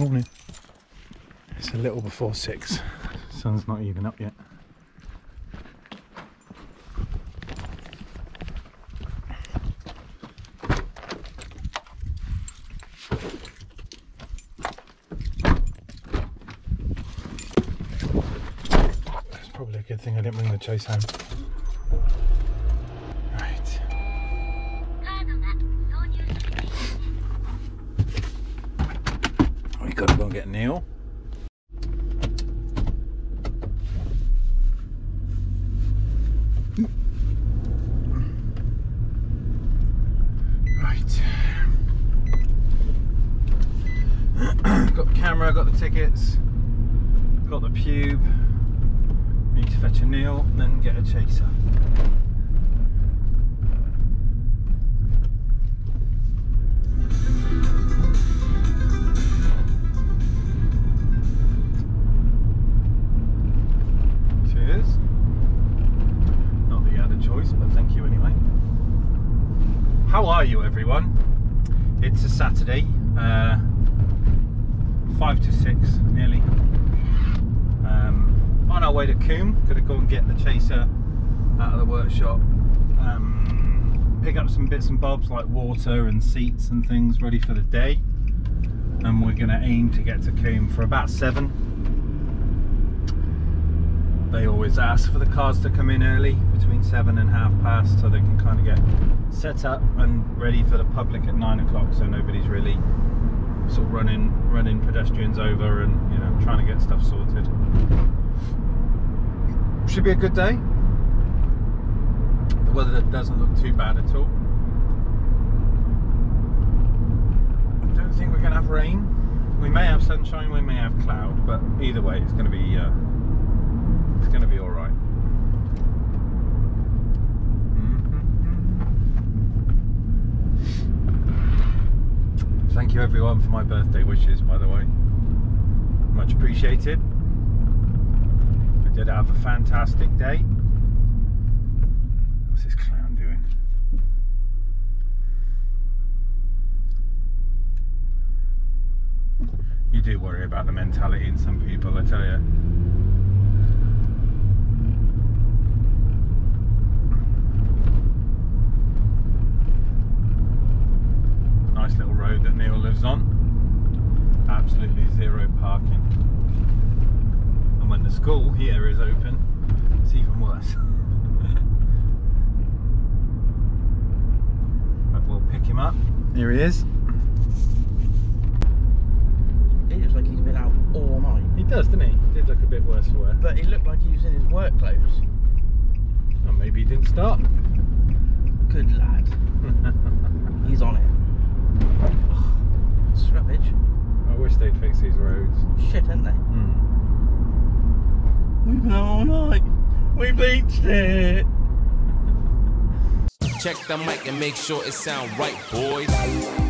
Morning. It's a little before six. Sun's not even up yet. It's probably a good thing I didn't bring the chase home. And get Neil. Right. got the camera, got the tickets, got the pube. Need to fetch a Neil, and then get a chaser. Get the chaser out of the workshop. Um, pick up some bits and bobs like water and seats and things ready for the day. And we're gonna aim to get to Combe for about seven they always ask for the cars to come in early between seven and half past so they can kind of get set up and ready for the public at nine o'clock so nobody's really sort of running running pedestrians over and you know trying to get stuff sorted should be a good day the weather doesn't look too bad at all I don't think we're gonna have rain we may have sunshine we may have cloud but either way it's going to be uh, it's going to be all right. Thank you everyone for my birthday wishes, by the way. Much appreciated. Did have a fantastic day. What's this clown doing? You do worry about the mentality in some people, I tell you. nice little road that Neil lives on. Absolutely zero parking. And when the school here is open, it's even worse. but we'll pick him up. Here he is. He looks like he's been out all night. He does, doesn't he? Did look a bit worse for wear. But he looked like he was in his work clothes. And maybe he didn't stop. Good lad. He's on it. Scrubbage. I wish they'd fix these roads. Shit, ain't they? Hmm. We've been all night. We bleached it. Check the mic and make sure it sound right, boys.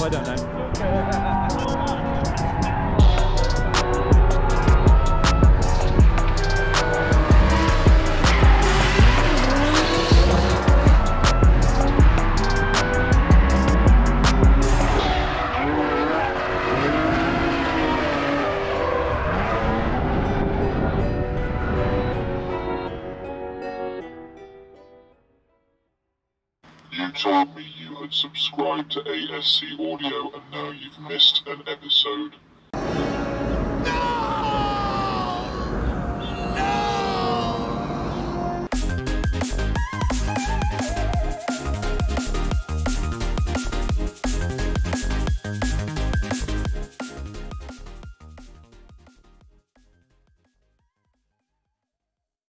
I don't know. You told me you had subscribed to ASC Audio and now you've missed an episode.